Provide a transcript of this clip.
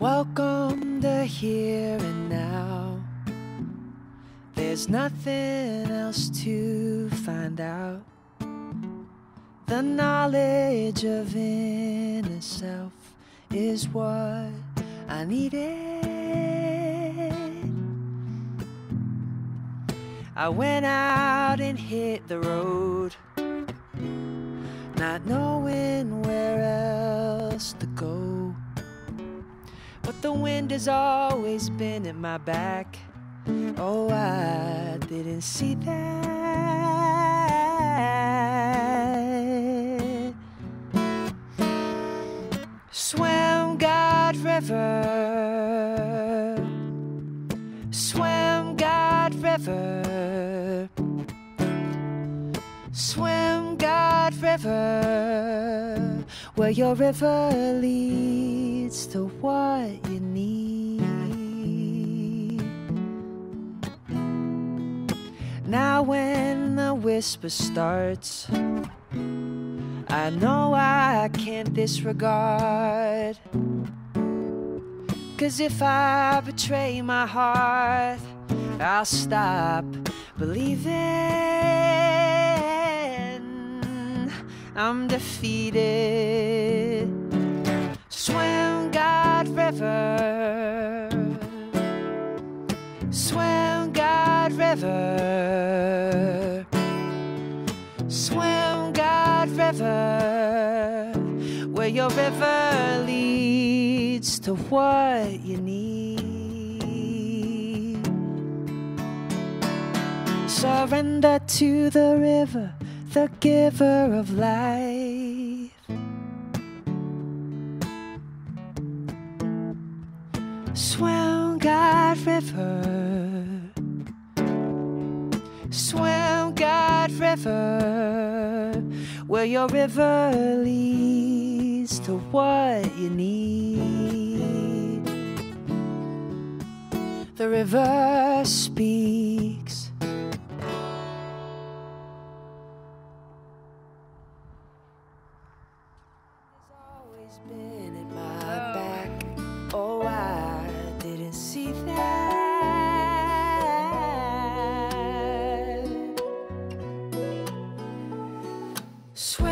Welcome to here and now. There's nothing else to find out. The knowledge of inner self is what I needed. I went out and hit the road, not knowing where else to go. But the wind has always been at my back. Oh, I didn't see that. Swam God River. Swam God River. Swim God River. Where your river leads to what you need. Now, when the whisper starts, I know I can't disregard. Cause if I betray my heart, I'll stop believing I'm defeated. Swim God River. Swim God River. Where your river leads to what you need. Surrender to the river, the giver of life. Swim God River. Swim God River. Where your river leads to what you need. The river speaks. Always been Swear